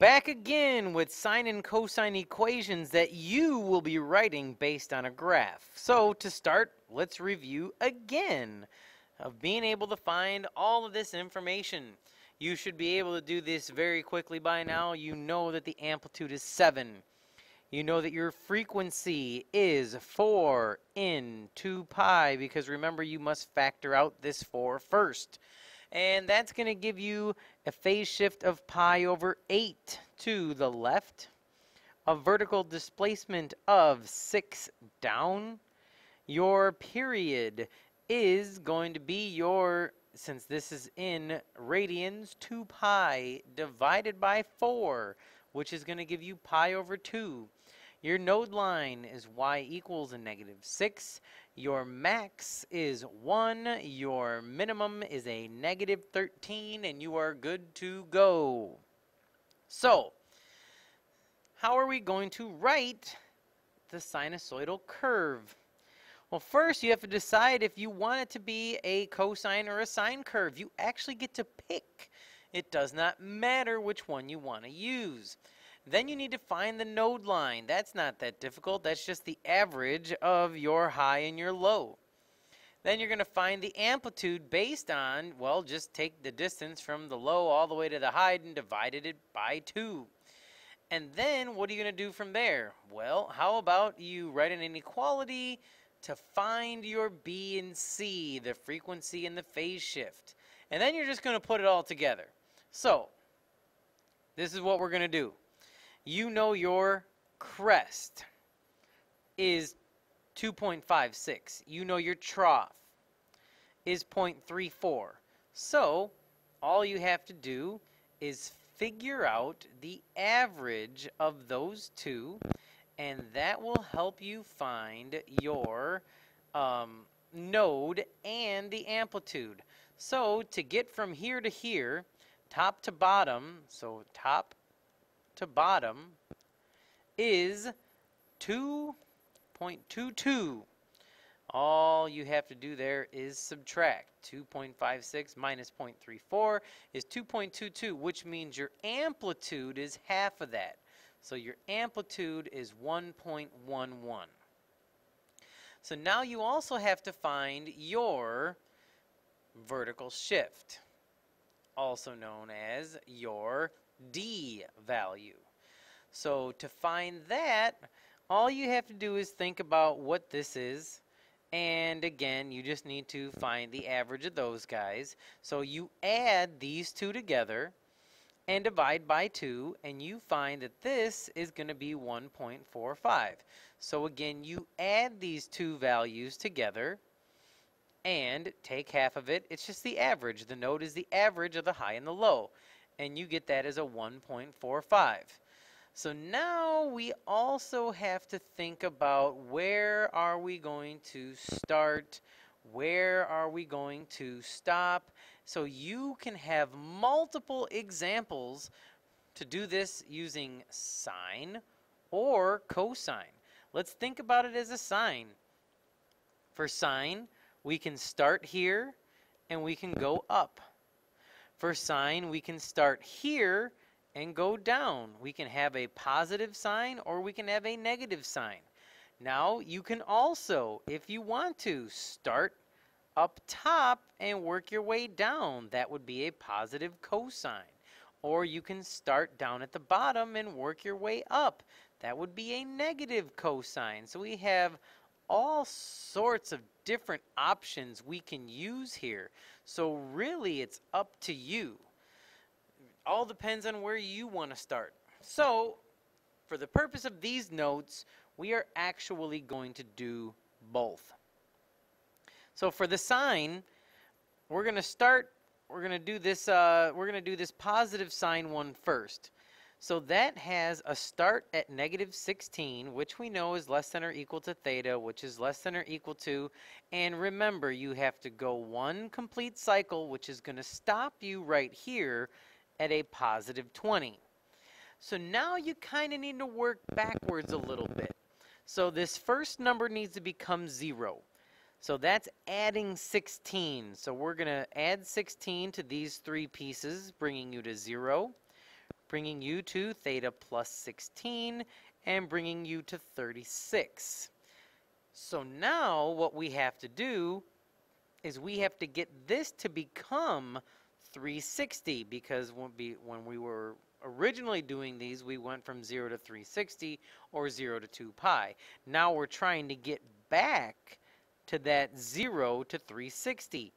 Back again with sine and cosine equations that you will be writing based on a graph. So to start, let's review again of being able to find all of this information. You should be able to do this very quickly by now. You know that the amplitude is 7. You know that your frequency is 4 in 2 pi because remember you must factor out this 4 first and that's going to give you a phase shift of pi over 8 to the left, a vertical displacement of 6 down. Your period is going to be your, since this is in radians, 2 pi divided by 4, which is going to give you pi over 2. Your node line is y equals a negative 6. Your max is 1. Your minimum is a negative 13. And you are good to go. So, how are we going to write the sinusoidal curve? Well, first you have to decide if you want it to be a cosine or a sine curve. You actually get to pick. It does not matter which one you want to use. Then you need to find the node line. That's not that difficult. That's just the average of your high and your low. Then you're going to find the amplitude based on, well, just take the distance from the low all the way to the high and divide it by 2. And then what are you going to do from there? Well, how about you write an inequality to find your B and C, the frequency and the phase shift. And then you're just going to put it all together. So, this is what we're going to do you know your crest is 2.56. You know your trough is 0.34. So all you have to do is figure out the average of those two and that will help you find your um, node and the amplitude. So to get from here to here, top to bottom, so top to bottom is 2.22. All you have to do there is subtract. 2.56 minus 0.34 is 2.22, which means your amplitude is half of that. So your amplitude is 1.11. So now you also have to find your vertical shift, also known as your D value. So to find that, all you have to do is think about what this is. And again, you just need to find the average of those guys. So you add these two together and divide by 2 and you find that this is going to be 1.45. So again, you add these two values together and take half of it. It's just the average. The node is the average of the high and the low and you get that as a 1.45. So now we also have to think about where are we going to start, where are we going to stop. So you can have multiple examples to do this using sine or cosine. Let's think about it as a sine. For sine, we can start here and we can go up. For sine, we can start here and go down. We can have a positive sine or we can have a negative sine. Now, you can also, if you want to, start up top and work your way down. That would be a positive cosine. Or you can start down at the bottom and work your way up. That would be a negative cosine. So we have all sorts of different options we can use here. So really it's up to you. All depends on where you want to start. So for the purpose of these notes, we are actually going to do both. So for the sine, we're going to start, we're going to do this, uh, we're going to do this positive sine one first. So that has a start at negative 16, which we know is less than or equal to theta, which is less than or equal to. And remember, you have to go one complete cycle, which is going to stop you right here at a positive 20. So now you kind of need to work backwards a little bit. So this first number needs to become 0. So that's adding 16. So we're going to add 16 to these three pieces, bringing you to 0 bringing you to theta plus 16 and bringing you to 36. So now what we have to do is we have to get this to become 360 because when we, when we were originally doing these, we went from 0 to 360 or 0 to 2 pi. Now we're trying to get back to that 0 to 360.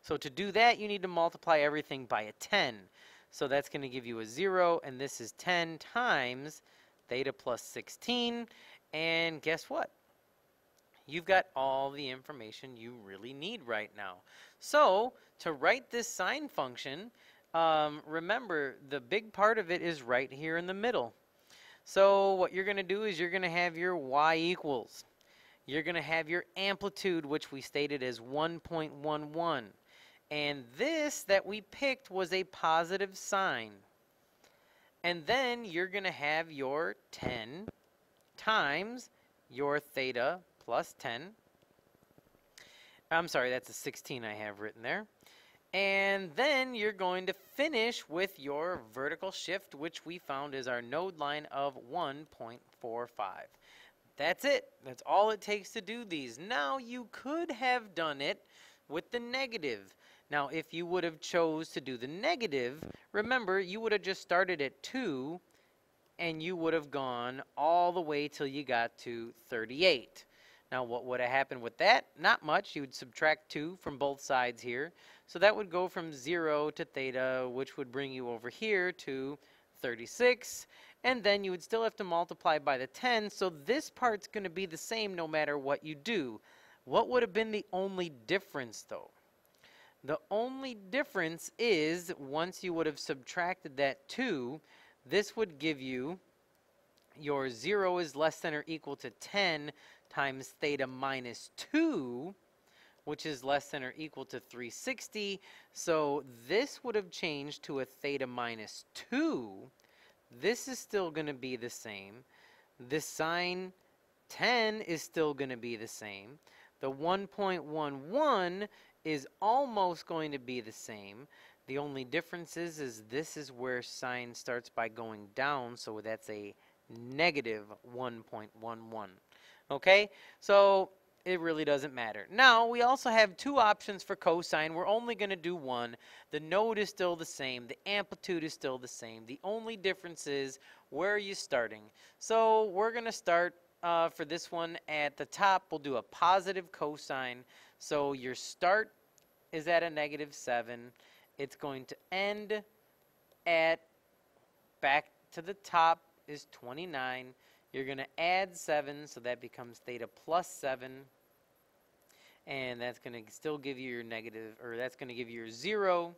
So to do that, you need to multiply everything by a 10. So that's going to give you a 0, and this is 10 times theta plus 16. And guess what? You've got all the information you really need right now. So to write this sine function, um, remember the big part of it is right here in the middle. So what you're going to do is you're going to have your y equals. You're going to have your amplitude, which we stated as 1.11. And this that we picked was a positive sine. And then you're going to have your 10 times your theta plus 10. I'm sorry, that's a 16 I have written there. And then you're going to finish with your vertical shift, which we found is our node line of 1.45. That's it. That's all it takes to do these. Now, you could have done it with the negative. Now, if you would have chose to do the negative, remember, you would have just started at 2, and you would have gone all the way till you got to 38. Now, what would have happened with that? Not much. You would subtract 2 from both sides here. So that would go from 0 to theta, which would bring you over here to 36. And then you would still have to multiply by the 10. So this part's going to be the same no matter what you do. What would have been the only difference, though? The only difference is once you would have subtracted that 2, this would give you your 0 is less than or equal to 10 times theta minus 2, which is less than or equal to 360. So this would have changed to a theta minus 2. This is still going to be the same. The sine 10 is still going to be the same. The 1.11 is almost going to be the same. The only difference is, is this is where sine starts by going down, so that's a negative 1.11. Okay, so it really doesn't matter. Now, we also have two options for cosine. We're only going to do one. The node is still the same. The amplitude is still the same. The only difference is where are you starting? So we're going to start uh, for this one at the top. We'll do a positive cosine. So your start is at a negative 7. It's going to end at back to the top is 29. You're going to add 7, so that becomes theta plus 7. And that's going to still give you your negative, or that's going to give you your 0,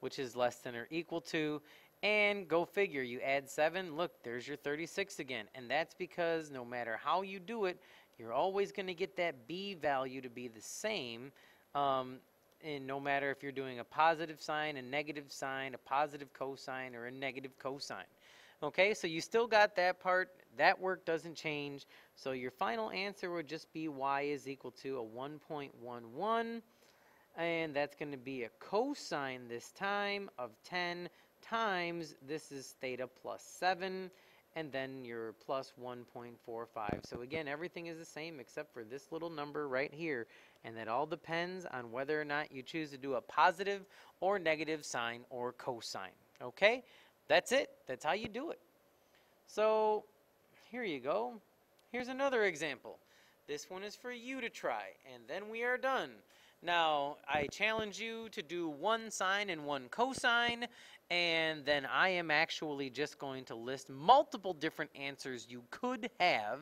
which is less than or equal to. And go figure, you add 7, look, there's your 36 again. And that's because no matter how you do it, you're always going to get that b value to be the same. Um, and no matter if you're doing a positive sine, a negative sine, a positive cosine, or a negative cosine. Okay, so you still got that part. That work doesn't change. So your final answer would just be y is equal to a 1.11. And that's going to be a cosine this time of 10 times, this is theta plus 7, and then your plus 1.45. So again, everything is the same except for this little number right here. And that all depends on whether or not you choose to do a positive or negative sine or cosine. Okay? That's it. That's how you do it. So here you go. Here's another example. This one is for you to try, and then we are done. Now, I challenge you to do one sine and one cosine, and then I am actually just going to list multiple different answers you could have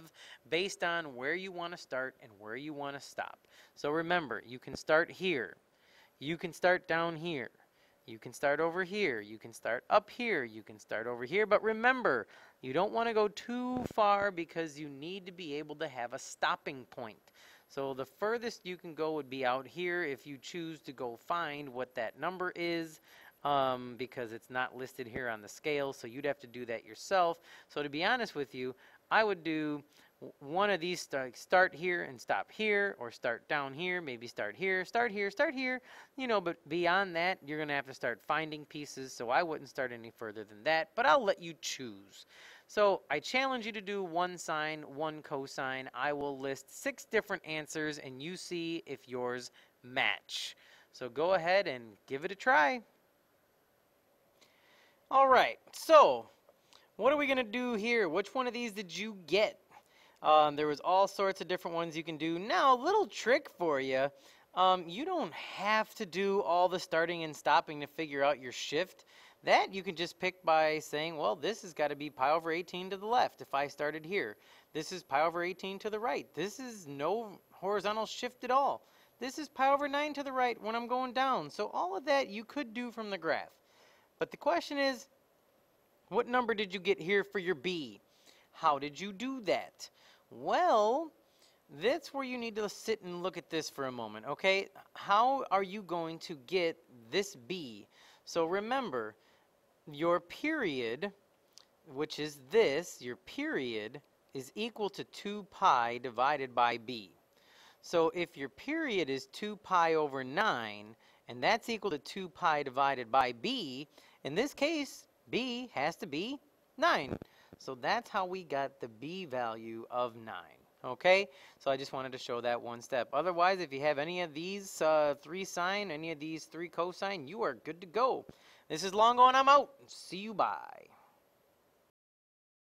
based on where you want to start and where you want to stop. So remember, you can start here. You can start down here. You can start over here. You can start up here. You can start over here. But remember, you don't want to go too far because you need to be able to have a stopping point. So the furthest you can go would be out here if you choose to go find what that number is um, because it's not listed here on the scale. So you'd have to do that yourself. So to be honest with you, I would do one of these start, start here and stop here, or start down here, maybe start here, start here, start here, you know, but beyond that, you're going to have to start finding pieces, so I wouldn't start any further than that, but I'll let you choose. So I challenge you to do one sine, one cosine. I will list six different answers, and you see if yours match. So go ahead and give it a try. All right, so what are we going to do here? Which one of these did you get? Um, there was all sorts of different ones you can do. Now, a little trick for you. Um, you don't have to do all the starting and stopping to figure out your shift. That you can just pick by saying, well, this has got to be pi over 18 to the left if I started here. This is pi over 18 to the right. This is no horizontal shift at all. This is pi over 9 to the right when I'm going down. So all of that you could do from the graph. But the question is, what number did you get here for your b? How did you do that? Well, that's where you need to sit and look at this for a moment, okay? How are you going to get this b? So remember, your period, which is this, your period, is equal to 2 pi divided by b. So if your period is 2 pi over 9, and that's equal to 2 pi divided by b, in this case, b has to be 9. So that's how we got the b value of 9. Okay, so I just wanted to show that one step. Otherwise, if you have any of these uh, three sine, any of these three cosine, you are good to go. This is Longo and I'm out. See you, bye.